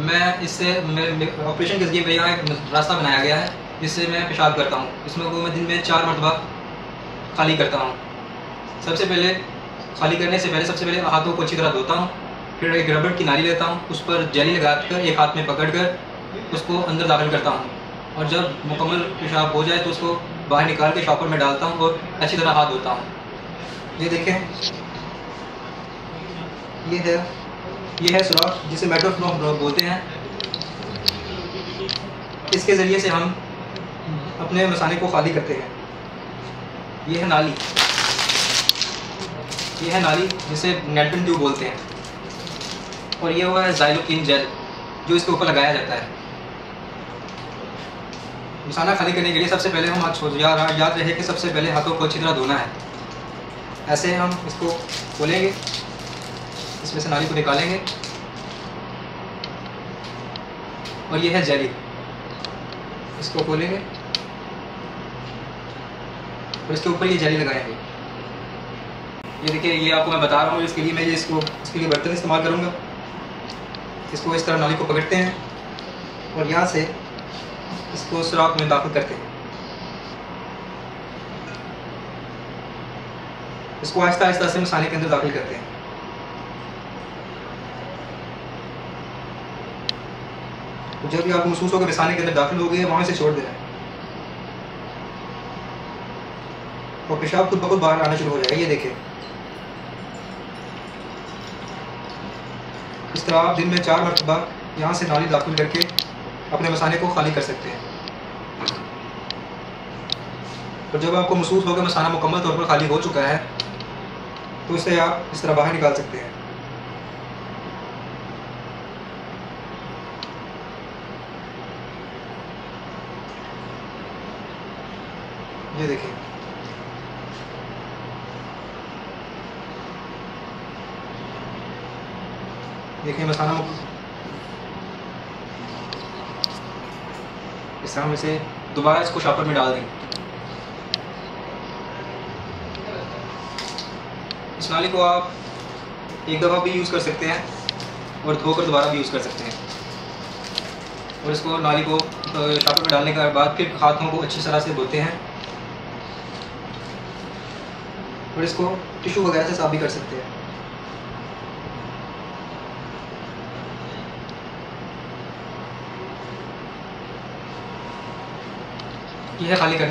मैं इससे ऑपरेशन के ज़रिए यहाँ एक रास्ता बनाया गया है। जिससे मैं पेशाब करता हूँ। इसमें वो मैं दिन में चार मरतबा खाली करता हूँ। सबसे पहले, खाली करने से पहले, सबसे पहले हाथों को अच्छी तरह धोता हूँ। फिर एक रबड़ की नाली लेता हूँ। उस पर जेली लगा कर एक हाथ में पकड़ कर उसको अंदर दाखिल करता हूँ। और जब मुकम्मल पेशाब हो जाए तो उसको बाहर निकाल के शॉपर में डालता हूँ और अच्छी तरह हाथ धोता हूँ। ये देखें। ये है ये है सुराख जिसे मेट्रो बोलते हैं। इसके ज़रिए से हम अपने मसाले को खाली करते हैं। ये है नाली। ये है नाली, जिसे नेटन ट्यूब बोलते हैं। और ये हुआ है जाइलोकिन जेल जो इसके ऊपर लगाया जाता है। मसाला खाली करने के लिए सबसे पहले हम याद याद रहे कि सबसे पहले हाथों को अच्छी तरह धोना है। ऐसे हम इसको खोलेंगे। इसमें से नाली को निकालेंगे। और ये है जेली इसको खोलेंगे। और इसके ऊपर ये जेली लगाएँगे। ये देखिए, ये आपको मैं बता रहा हूँ, इसके लिए मैं ये इसको, इसके लिए बर्तन इस्तेमाल करूँगा। इसको इस तरह नाली को पकड़ते हैं। और यहाँ से इसको सुराख में दाखिल करते हैं। इसको आहिस्ता आहिस्ता से मसाले के अंदर दाखिल करते हैं। जब भी आपको महसूस होगा मसाले के अंदर दाखिल हो गए वहाँ से छोड़ देना। और पेशाब खुद ब खुद बाहर आना शुरू हो जाएगा, ये देखें इस तरह आप दिन में चार मरतबा यहाँ से नाली दाखिल करके अपने मसाले को खाली कर सकते हैं। और जब आपको महसूस होगा मसाना मुकम्मल तौर पर खाली हो चुका है तो इसे आप इस तरह बाहर निकाल सकते हैं। ये देखिए देखिए मसाला इस तरह में से दोबारा इसको शॉपर में डाल देंगे इस नाली को आप एक दफ़ा भी यूज़ कर सकते हैं और धोकर दोबारा भी यूज़ कर सकते हैं। और इसको नाली को शॉपर में डालने के बाद फिर हाथों को अच्छी तरह से धोते हैं। और इसको टिश्यू वगैरह से साफ़ भी कर सकते हैं। यह खाली करने।